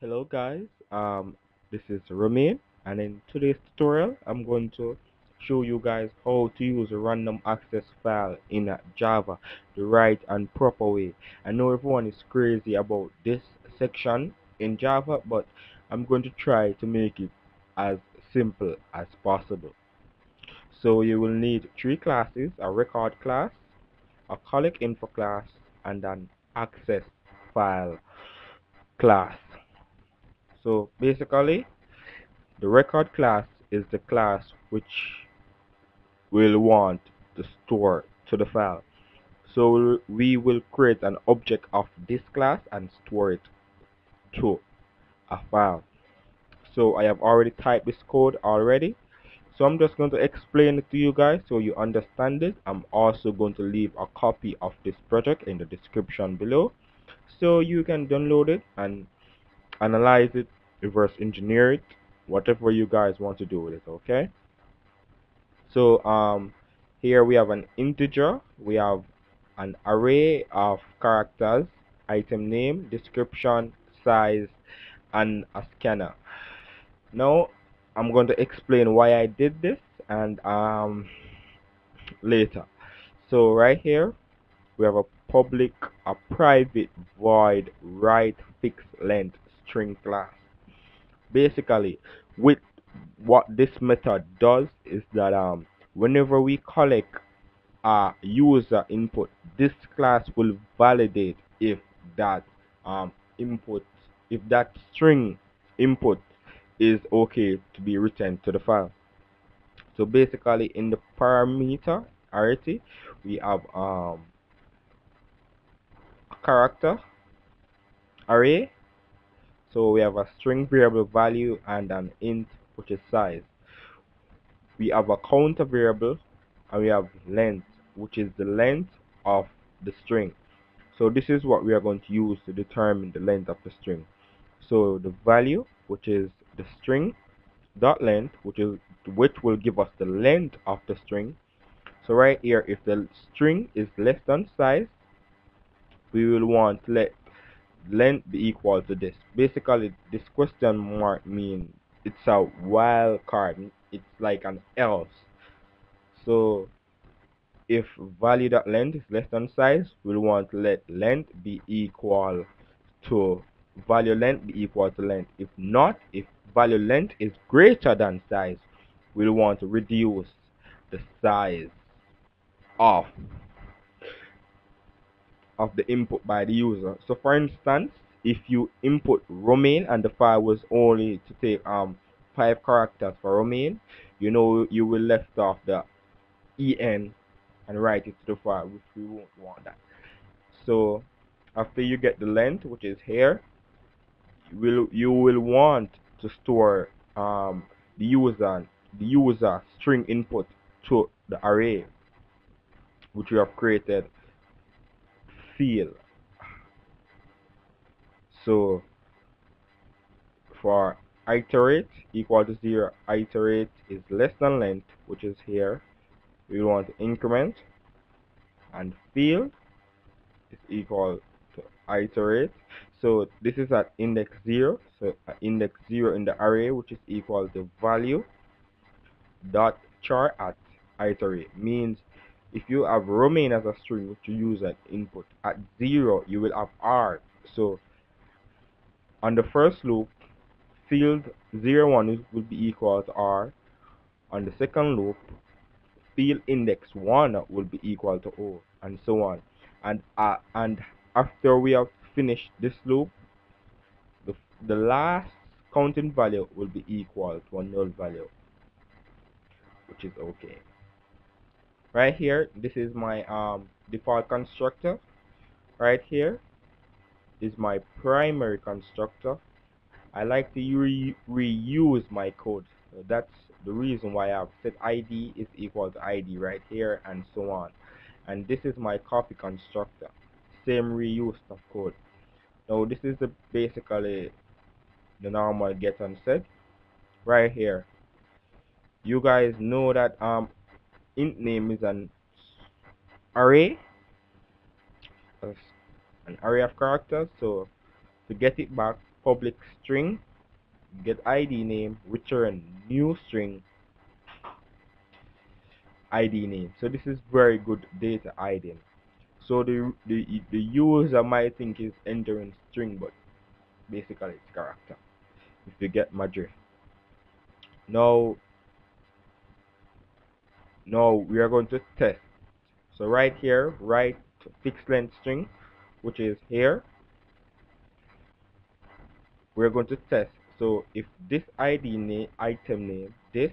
Hello guys, um, this is Romain and in today's tutorial I'm going to show you guys how to use a random access file in Java the right and proper way. I know everyone is crazy about this section in Java but I'm going to try to make it as simple as possible. So you will need three classes, a record class, a collect info class and an access file class so basically the record class is the class which we'll want to store to the file. So we will create an object of this class and store it to a file. So I have already typed this code already. So I'm just going to explain it to you guys so you understand it. I'm also going to leave a copy of this project in the description below so you can download it and analyze it, reverse engineer it, whatever you guys want to do with it, okay? So um, here we have an integer, we have an array of characters, item name, description, size, and a scanner. Now I'm going to explain why I did this and um, later. So right here we have a public, a private void write fixed length string class. Basically, with what this method does is that um, whenever we collect a user input, this class will validate if that um, input, if that string input is okay to be written to the file. So basically, in the parameter array, we have um, a character array so we have a string variable value and an int which is size. We have a counter variable and we have length which is the length of the string. So this is what we are going to use to determine the length of the string. So the value which is the string dot length which is which will give us the length of the string. So right here if the string is less than size we will want let length be equal to this. Basically, this question mark means it's a wild card. It's like an else. So if value dot length is less than size, we'll want to let length be equal to value length be equal to length. If not, if value length is greater than size, we'll want to reduce the size of of the input by the user. So for instance, if you input Romain and the file was only to take um five characters for Romain, you know you will left off the en and write it to the file, which we won't want that. So after you get the length, which is here, you will you will want to store um the user the user string input to the array which you have created field so for iterate equal to 0 iterate is less than length which is here. We want increment. And field is equal to iterate. So this is at index 0 so index 0 in the array which is equal to value dot char at iterate. Means if you have Romain as a string to use as input at 0 you will have R. So on the first loop field 0 1 will be equal to R. On the second loop field index 1 will be equal to O and so on. And uh, and after we have finished this loop the, the last counting value will be equal to a null value which is okay right here. This is my um, default constructor. Right here is my primary constructor. I like to re reuse my code. So that's the reason why I've set ID is equal to ID right here and so on. And this is my copy constructor. Same reuse of code. Now this is the basically the normal get and set. Right here. You guys know that um int name is an array an array of characters. So to get it back public string get id name return new string id name. So this is very good data hiding so the the the user might think is entering string but basically it's character if you get my drift. Now now we are going to test. So right here write fixed length string which is here we're going to test. So if this id name item name this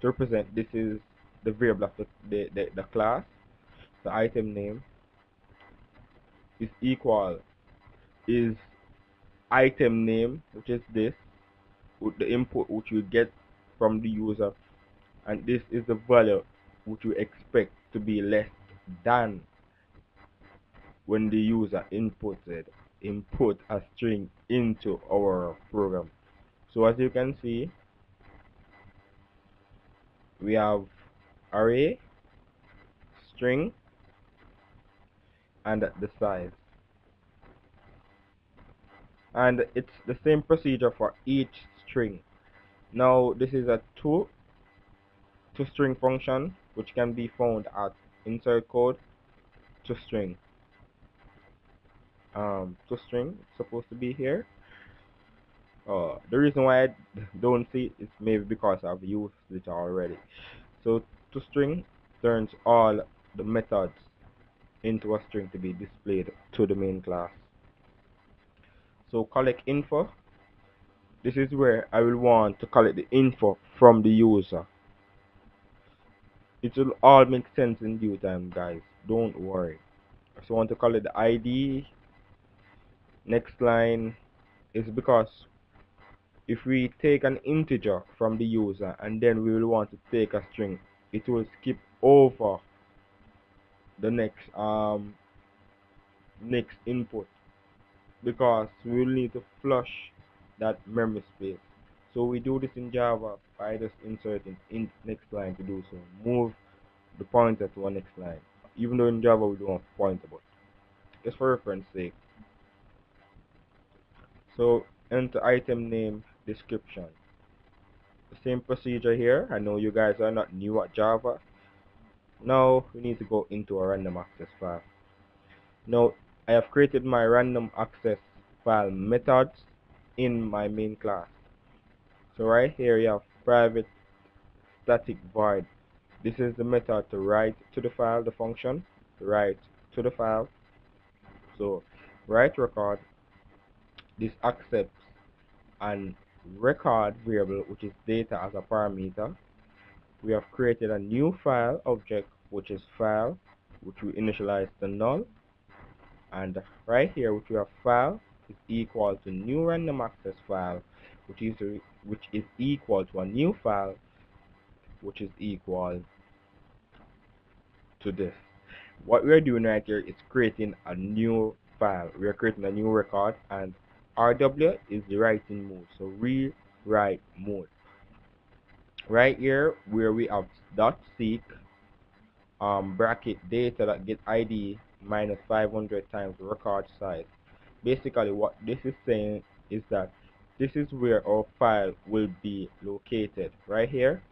to represent this is the variable of the, the, the, the class the item name is equal is item name which is this with the input which you get from the user. And this is the value which we expect to be less than when the user inputted input a string into our program? So as you can see we have array string and the size. And it's the same procedure for each string. Now this is a to to string function which can be found at insert code to string. Um to string supposed to be here. Uh the reason why I don't see it is maybe because I've used it already. So to string turns all the methods into a string to be displayed to the main class. So collect info. This is where I will want to collect the info from the user it will all make sense in due time guys. Don't worry. So I want to collect the ID next line is because if we take an integer from the user and then we will want to take a string it will skip over the next um next input because we will need to flush that memory space so we do this in Java by just inserting in next line to do so. Move the pointer to our next line. Even though in Java we don't have pointer but just for reference sake. So enter item name description. The same procedure here. I know you guys are not new at Java. Now we need to go into a random access file. Now I have created my random access file methods in my main class so right here you have private static void. This is the method to write to the file the function write to the file. So write record this accepts and record variable which is data as a parameter. We have created a new file object which is file which we initialize to null. And right here which we have file is equal to new random access file which is which is equal to a new file which is equal to this. What we're doing right here is creating a new file. We're creating a new record and RW is the writing mode. So rewrite mode. Right here where we have dot seek um, bracket data that get ID minus 500 times record size. Basically what this is saying is that this is where our file will be located right here.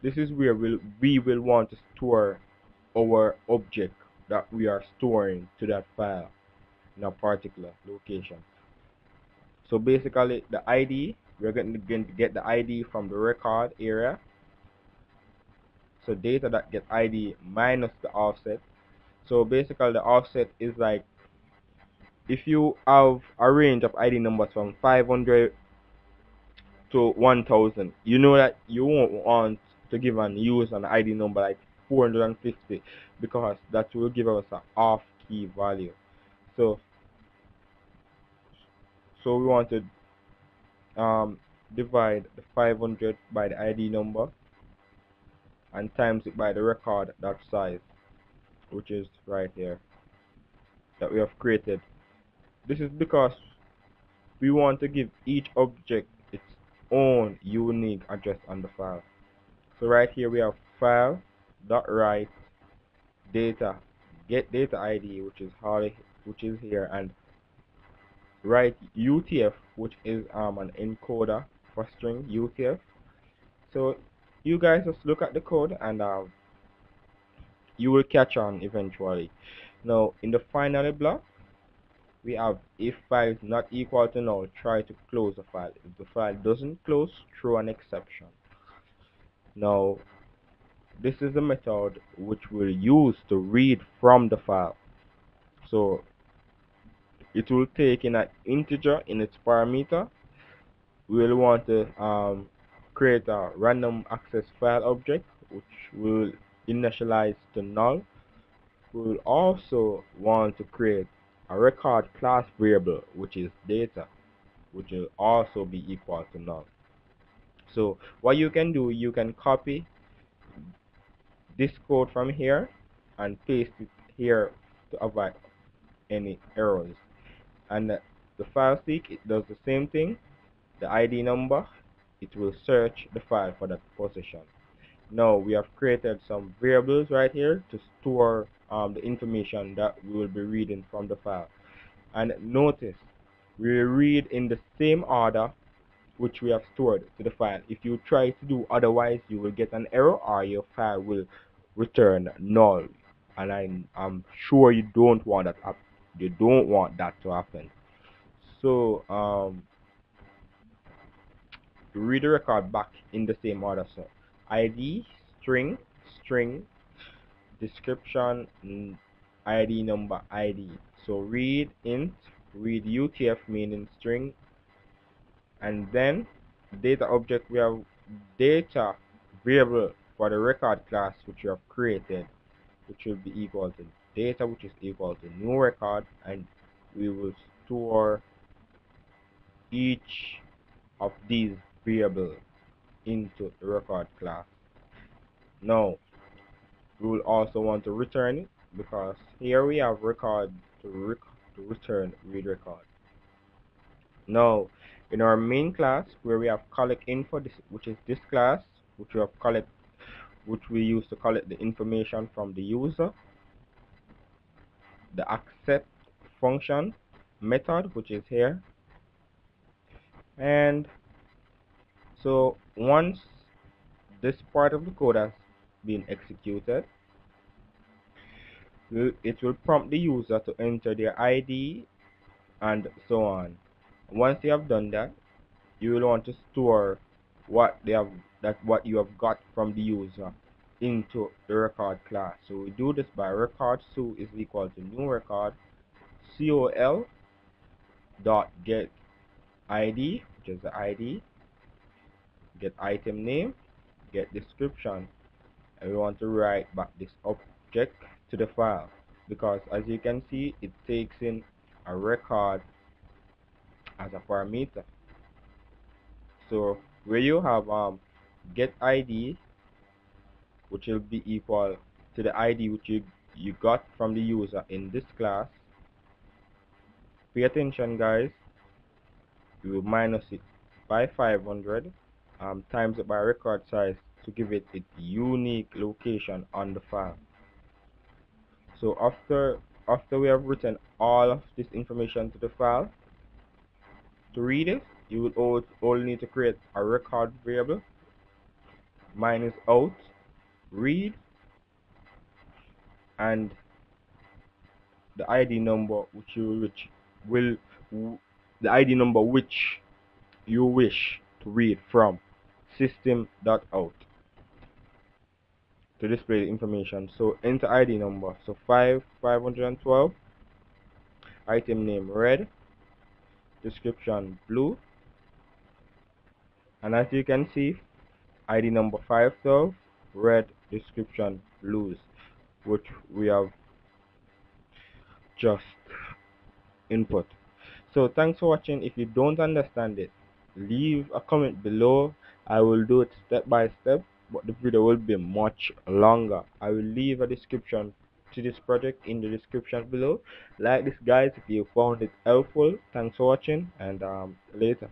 This is where we'll, we will want to store our object that we are storing to that file in a particular location. So basically the ID we're going to get the ID from the record area. So data that get ID minus the offset. So basically the offset is like if you have a range of ID numbers from 500 to 1000 you know that you won't want to give an use an ID number like 450 because that will give us an off key value. So so we want to um, divide the 500 by the ID number and times it by the record that size which is right here that we have created this is because we want to give each object its own unique address on the file. So right here we have file dot write data get data ID which is how which is here and write UTF which is um an encoder for string UTF so you guys just look at the code and um you will catch on eventually. Now in the finally block we have if file is not equal to null try to close the file. If the file doesn't close throw an exception. Now this is the method which we'll use to read from the file. So it will take in an integer in its parameter. We'll want to um, create a random access file object which will initialize to null. We'll also want to create a record class variable which is data which will also be equal to null. So what you can do you can copy this code from here and paste it here to avoid any errors. And the file seek it does the same thing. The ID number it will search the file for that position. Now we have created some variables right here to store um, the information that we will be reading from the file. And notice we read in the same order which we have stored to the file. If you try to do otherwise you will get an error or your file will return null. And I'm, I'm sure you don't want that you don't want that to happen. So um read the record back in the same order. So id string string description id number id so read int read utf meaning string. And then data object we have data variable for the record class which you have created which will be equal to data which is equal to new record. And we will store each of these variables into the record class. Now we will also want to return it because here we have record to, rec to return read record. Now in our main class where we have collect info this, which is this class which we have collect which we use to collect the information from the user the accept function method which is here. And so once this part of the code has been executed. It will prompt the user to enter their ID and so on. Once you have done that you will want to store what they have that what you have got from the user into the record class. So we do this by record so is equal to new record col dot get id which is the id get item name get description we want to write back this object to the file. Because as you can see it takes in a record as a parameter. So where you have um get id which will be equal to the id which you you got from the user in this class pay attention guys. You will minus it by 500 um, times it by record size to give it its unique location on the file so after after we have written all of this information to the file to read it you will only need to create a record variable minus out read and the ID number which you which will the ID number which you wish to read from system.out to display the information. So enter ID number. So 5 512 item name red. Description blue. And as you can see ID number 512 red description blues. Which we have just input. So thanks for watching. If you don't understand it leave a comment below. I will do it step by step but the video will be much longer. I will leave a description to this project in the description below. Like this guys if you found it helpful thanks for watching and um, later